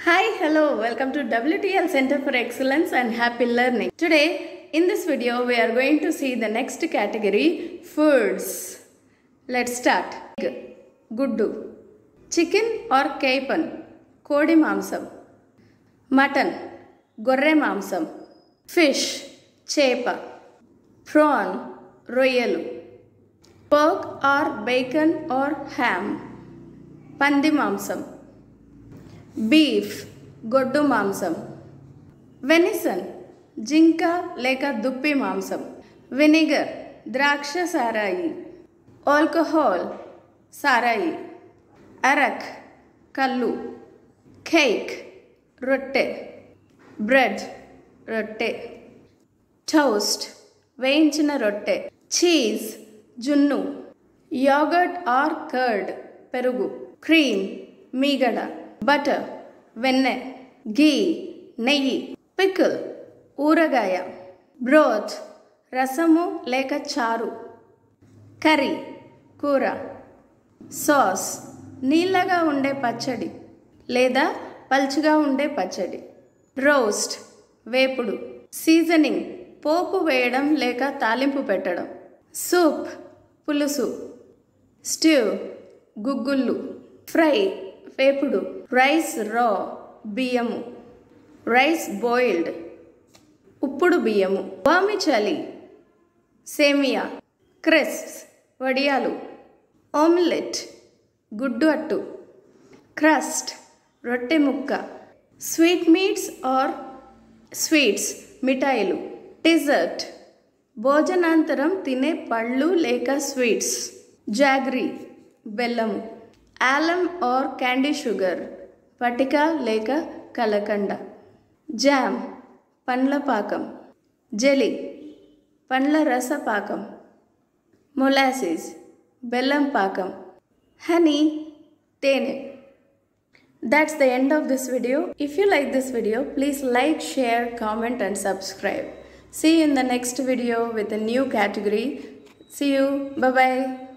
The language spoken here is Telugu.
Hi, hello, welcome to WTL Center for Excellence and Happy Learning. Today, in this video, we are going to see the next category foods. Let's start. Egg, Guddu. Chicken or capon, కోడి మాంసం మటన్ గొర్రె మాంసం ఫిష్ చేప ప్రాన్ రొయ్యలు pork or bacon or ham పంది మాంసం బీఫ్ గొడ్డు మాంసం. వెనిసన్ జింక లేక దుప్పి మాంసం. వెనిగర్ ద్రాక్ష సారాయి. ఆల్కహాల్ సారాయి. అరక్ కళ్ళు కేక్ రొట్టె. బ్రెడ్ రొట్టె. టోస్ట్ వేయించిన రొట్టె. చీజ్ జున్ను. యోగర్ట్ ఆర్ కర్డ్ పెరుగు. క్రీమ్ మీగడ. బటర్ వెన్నె గీ నెయ్యి పికిల్ ఊరగాయ బ్రోత్ రసము లేక చారు కర్రీ కూర సాస్ నీళ్ళగా ఉండే పచ్చడి లేదా పల్చగా ఉండే పచ్చడి రోస్ట్ వేపుడు సీజనింగ్ పోపు వేయడం లేక తాలింపు పెట్టడం సూప్ పులుసు స్ట్యూ గుగ్గుళ్ళు ఫ్రై వేపుడు. రైస్ రా బియ్యము. Rice boiled. ఉప్పుడు బియ్యము. వామిచలి సేమియా. క్రెస్ప్స్. వడియాలు. ఆమ్లెట్. గుడ్డు అట్టు. క్రస్ట్. రొట్టె ముక్క. Sweetmeats or sweets. మిఠాయిలు. డిజర్ట్. భోజనాంతరం తినే పళ్ళు లేక స్వీట్స్. జాగ్రీ. బెల్లము. alum or candy sugar, patika leka kalakanda, jam, panla pakam, jelly, panla rasa pakam, molasses, bellam pakam, honey, tene. That's the end of this video. If you like this video, please like, share, comment and subscribe. See you in the next video with a new category. See you. Bye-bye.